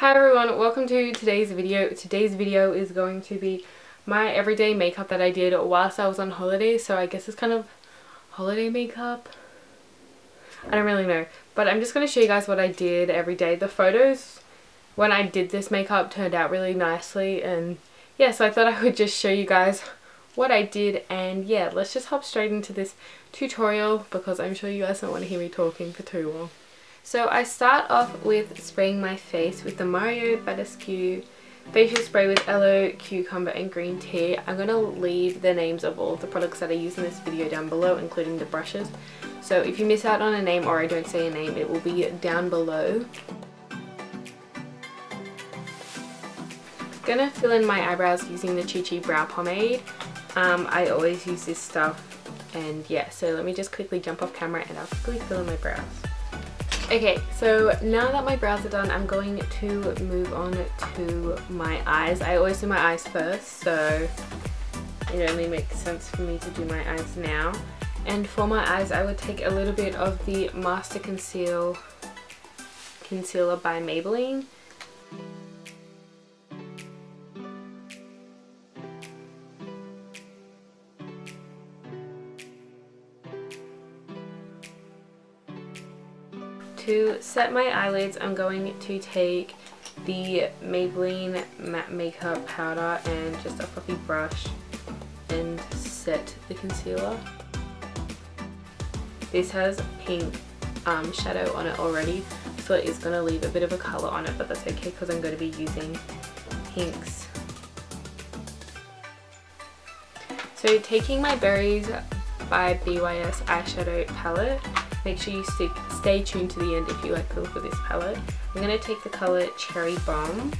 Hi everyone, welcome to today's video. Today's video is going to be my everyday makeup that I did whilst I was on holiday. So I guess it's kind of holiday makeup. I don't really know. But I'm just going to show you guys what I did every day. The photos when I did this makeup turned out really nicely. And yeah, so I thought I would just show you guys what I did. And yeah, let's just hop straight into this tutorial because I'm sure you guys don't want to hear me talking for too long. So I start off with spraying my face with the Mario Badescu facial spray with aloe, cucumber and green tea. I'm going to leave the names of all the products that I use in this video down below including the brushes. So if you miss out on a name or I don't say a name it will be down below. Gonna fill in my eyebrows using the Chi Chi Brow Pomade. Um, I always use this stuff and yeah so let me just quickly jump off camera and I'll quickly fill in my brows. Okay, so now that my brows are done, I'm going to move on to my eyes. I always do my eyes first, so it only makes sense for me to do my eyes now. And for my eyes, I would take a little bit of the Master Conceal Concealer by Maybelline. To set my eyelids, I'm going to take the Maybelline Matte Maker Powder and just a fluffy brush and set the concealer. This has pink um, shadow on it already, so it is going to leave a bit of a colour on it, but that's okay because I'm going to be using pinks. So taking my Berries by BYS eyeshadow palette, make sure you stick stay tuned to the end if you like the look of this palette. I'm going to take the colour Cherry Bomb,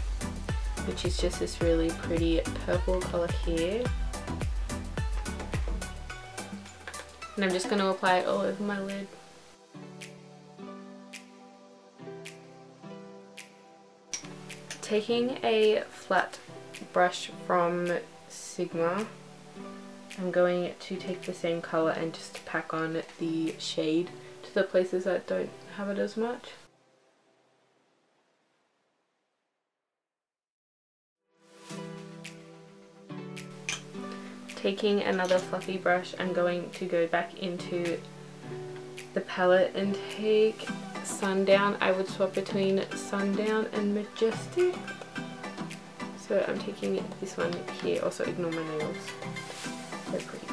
which is just this really pretty purple colour here. And I'm just going to apply it all over my lid. Taking a flat brush from Sigma, I'm going to take the same colour and just pack on the shade to the places that don't have it as much. Taking another fluffy brush, I'm going to go back into the palette and take Sundown. I would swap between Sundown and Majestic. So I'm taking this one here. Also ignore my nails. They're pretty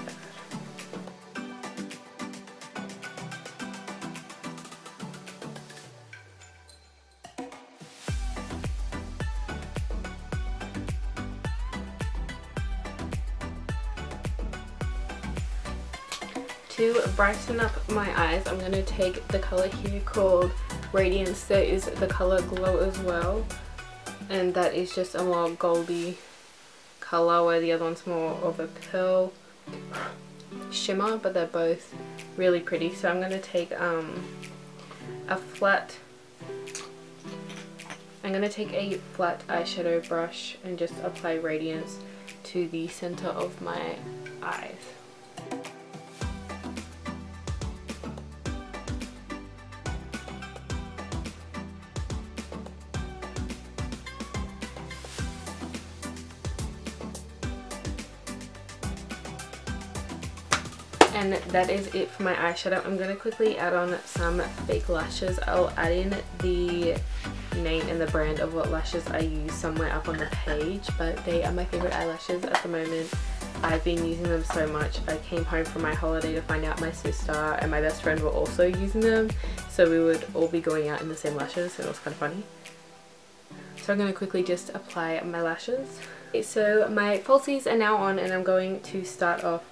To brighten up my eyes, I'm going to take the colour here called Radiance. There is the colour Glow as well. And that is just a more goldy colour where the other one's more of a pearl shimmer. But they're both really pretty. So I'm going to take um, a flat... I'm going to take a flat eyeshadow brush and just apply Radiance to the centre of my eyes. And that is it for my eyeshadow. I'm going to quickly add on some fake lashes. I'll add in the name and the brand of what lashes I use somewhere up on the page but they are my favorite eyelashes at the moment. I've been using them so much. I came home from my holiday to find out my sister and my best friend were also using them so we would all be going out in the same lashes so it was kind of funny. So I'm going to quickly just apply my lashes. So my falsies are now on and I'm going to start off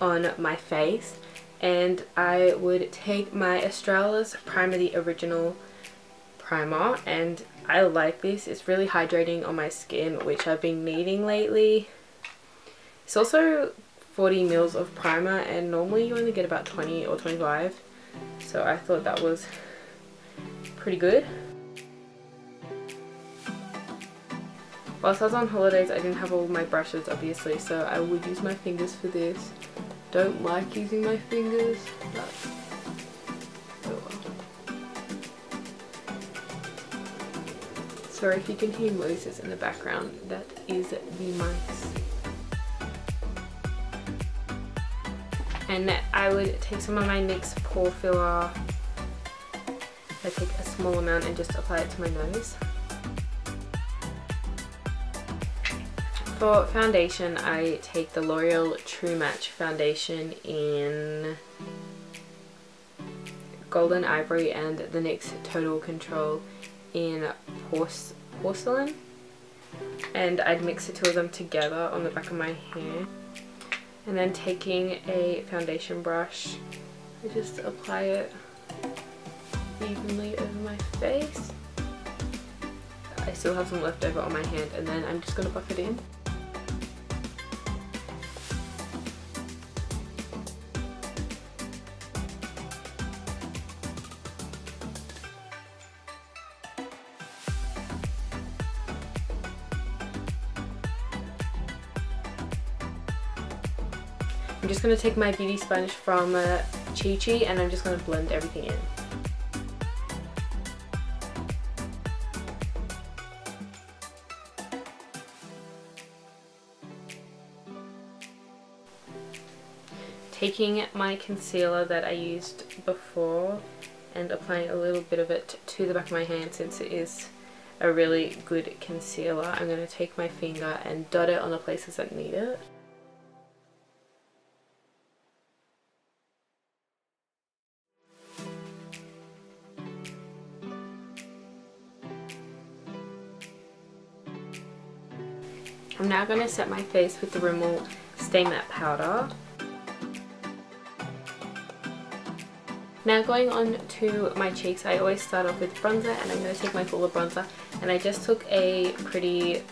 on my face and I would take my Australis Primer the Original Primer and I like this. It's really hydrating on my skin which I've been needing lately. It's also 40 mils of primer and normally you only get about 20 or 25 so I thought that was pretty good. Whilst I was on holidays I didn't have all my brushes obviously so I would use my fingers for this don't like using my fingers, but oh well. Sorry if you can hear noises in the background, that is the mice. And I would take some of my NYX pore filler, I take a small amount and just apply it to my nose. For foundation, I take the L'Oreal True Match foundation in Golden Ivory and the NYX Total Control in porcelain. And I'd mix the two of them together on the back of my hair. And then taking a foundation brush I just apply it evenly over my face. I still have some left over on my hand and then I'm just going to buff it in I'm just going to take my beauty sponge from uh, Chi Chi and I'm just going to blend everything in. Taking my concealer that I used before and applying a little bit of it to the back of my hand since it is a really good concealer. I'm going to take my finger and dot it on the places that need it. I'm now going to set my face with the Rimmel Stay Matte Powder. Now going on to my cheeks, I always start off with bronzer and I'm going to take my fuller bronzer and I just took a pretty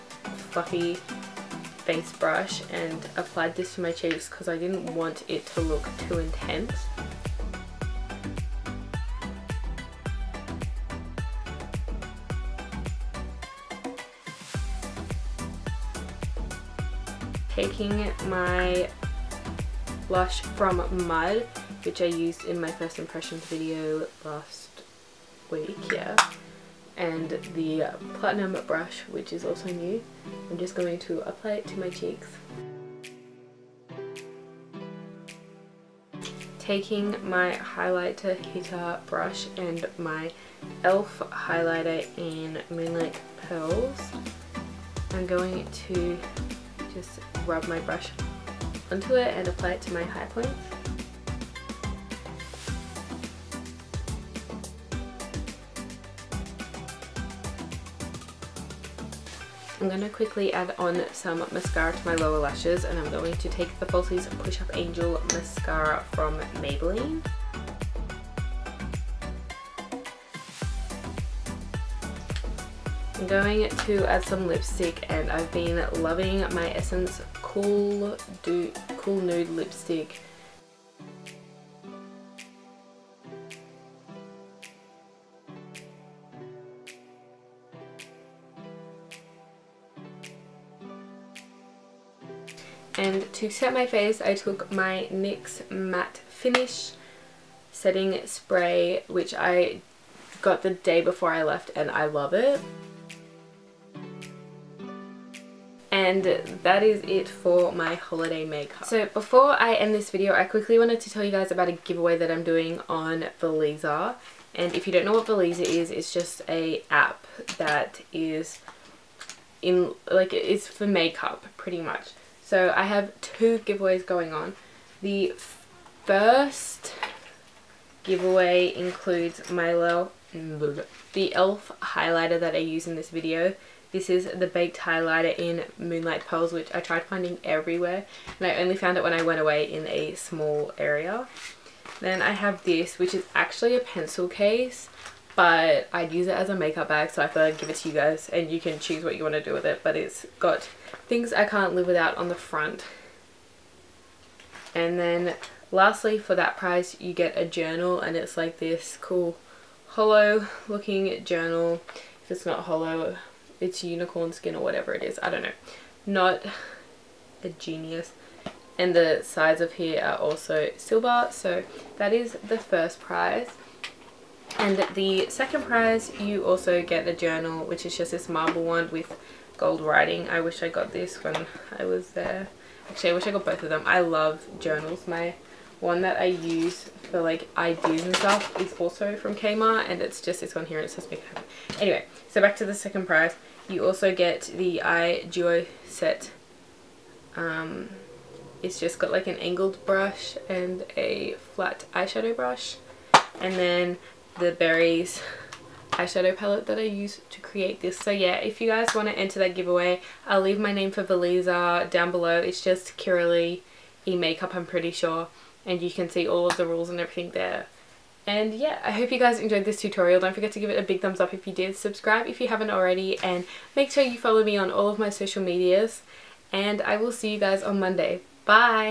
fluffy face brush and applied this to my cheeks because I didn't want it to look too intense. Taking my blush from Mud, which I used in my first impressions video last week, yeah. And the Platinum brush, which is also new. I'm just going to apply it to my cheeks. Taking my highlighter hitter brush and my e.l.f. highlighter in Moonlight Pearls, I'm going to just rub my brush onto it and apply it to my high points. I'm going to quickly add on some mascara to my lower lashes and I'm going to take the Falsies Push Up Angel Mascara from Maybelline. I'm going to add some lipstick and I've been loving my Essence Cool, Do cool Nude Lipstick. And to set my face, I took my NYX Matte Finish setting spray, which I got the day before I left and I love it. And that is it for my holiday makeup. So before I end this video I quickly wanted to tell you guys about a giveaway that I'm doing on Veleza and if you don't know what Veleza is it's just a app that is in like it's for makeup pretty much. So I have two giveaways going on. The first giveaway includes my little the e.l.f. highlighter that I use in this video this is the Baked Highlighter in Moonlight Pearls, which I tried finding everywhere. And I only found it when I went away in a small area. Then I have this, which is actually a pencil case. But I'd use it as a makeup bag, so I thought I'd give it to you guys. And you can choose what you want to do with it. But it's got things I can't live without on the front. And then lastly, for that price, you get a journal. And it's like this cool hollow looking journal. If it's not hollow, it's unicorn skin or whatever it is. I don't know. Not a genius. And the sides of here are also silver. So that is the first prize. And the second prize, you also get a journal, which is just this marble one with gold writing. I wish I got this when I was there. Actually, I wish I got both of them. I love journals. My one that I use for like ideas and stuff is also from Kmart and it's just this one here. and It says Big Anyway, so back to the second prize. You also get the Eye Duo set. Um, it's just got like an angled brush and a flat eyeshadow brush. And then the berries eyeshadow palette that I use to create this. So yeah, if you guys want to enter that giveaway, I'll leave my name for Veleza down below. It's just Kirrily e-makeup, I'm pretty sure. And you can see all of the rules and everything there. And yeah, I hope you guys enjoyed this tutorial. Don't forget to give it a big thumbs up if you did. Subscribe if you haven't already. And make sure you follow me on all of my social medias. And I will see you guys on Monday. Bye!